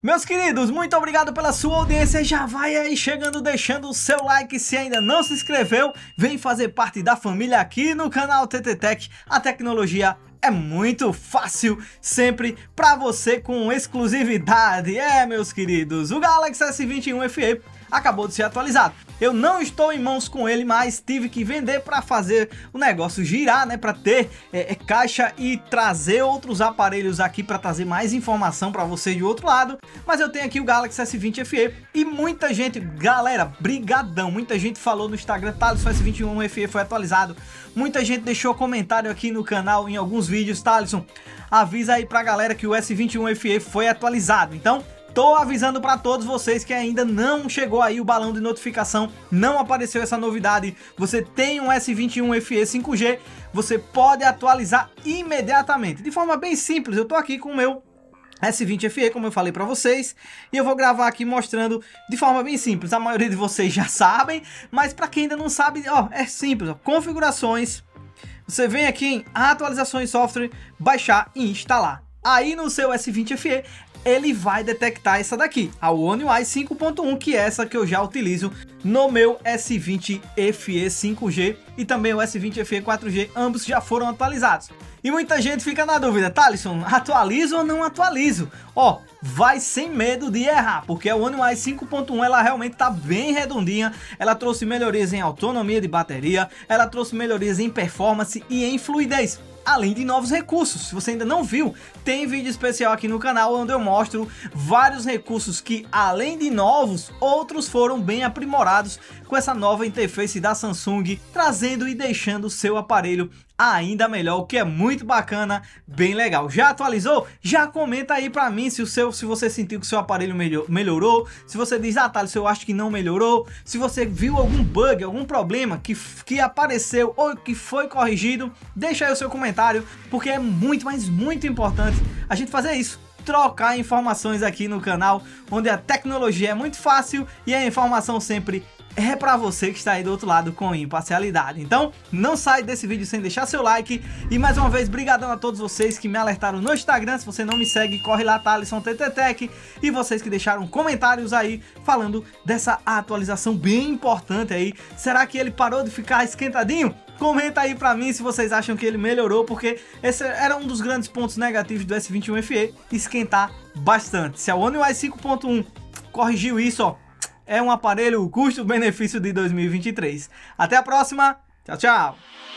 Meus queridos, muito obrigado pela sua audiência. Já vai aí chegando, deixando o seu like. Se ainda não se inscreveu, vem fazer parte da família aqui no canal TT Tech. A tecnologia é muito fácil, sempre para você com exclusividade. É, meus queridos, o Galaxy S21 FE acabou de ser atualizado. Eu não estou em mãos com ele, mas tive que vender para fazer o negócio girar, né? Para ter é, é, caixa e trazer outros aparelhos aqui para trazer mais informação para você de outro lado. Mas eu tenho aqui o Galaxy S20 FE e muita gente, galera, brigadão. Muita gente falou no Instagram, Thales, o S21 FE foi atualizado. Muita gente deixou comentário aqui no canal em alguns vídeos, Thaleson. Avisa aí pra galera que o S21 FE foi atualizado. Então, Tô avisando para todos vocês que ainda não chegou aí o balão de notificação, não apareceu essa novidade. Você tem um S21 FE 5G, você pode atualizar imediatamente, de forma bem simples. Eu tô aqui com o meu S20 FE, como eu falei para vocês, e eu vou gravar aqui mostrando de forma bem simples. A maioria de vocês já sabem, mas para quem ainda não sabe, ó, é simples, ó, configurações. Você vem aqui em atualizações software, baixar e instalar. Aí no seu S20 FE ele vai detectar essa daqui, a One UI 5.1, que é essa que eu já utilizo no meu S20 FE 5G e também o S20 FE 4G, ambos já foram atualizados. E muita gente fica na dúvida, Thalisson, atualizo ou não atualizo? Ó, vai sem medo de errar, porque a One UI 5.1 ela realmente tá bem redondinha, ela trouxe melhorias em autonomia de bateria, ela trouxe melhorias em performance e em fluidez além de novos recursos. Se você ainda não viu, tem vídeo especial aqui no canal onde eu mostro vários recursos que, além de novos, outros foram bem aprimorados com essa nova interface da Samsung, trazendo e deixando o seu aparelho ainda melhor, o que é muito bacana, bem legal. Já atualizou? Já comenta aí pra mim se, o seu, se você sentiu que o seu aparelho melhorou, se você diz, ah Thales, eu acho que não melhorou, se você viu algum bug, algum problema que, que apareceu ou que foi corrigido, deixa aí o seu comentário, porque é muito, mas muito importante a gente fazer isso trocar informações aqui no canal, onde a tecnologia é muito fácil e a informação sempre é para você que está aí do outro lado com imparcialidade. Então, não sai desse vídeo sem deixar seu like. E mais uma vez, brigadão a todos vocês que me alertaram no Instagram. Se você não me segue, corre lá, Thalisson TTTech. E vocês que deixaram comentários aí falando dessa atualização bem importante aí. Será que ele parou de ficar esquentadinho? Comenta aí pra mim se vocês acham que ele melhorou, porque esse era um dos grandes pontos negativos do S21 FE, esquentar bastante. Se a One UI 5.1 corrigiu isso, ó, é um aparelho custo-benefício de 2023. Até a próxima, tchau, tchau!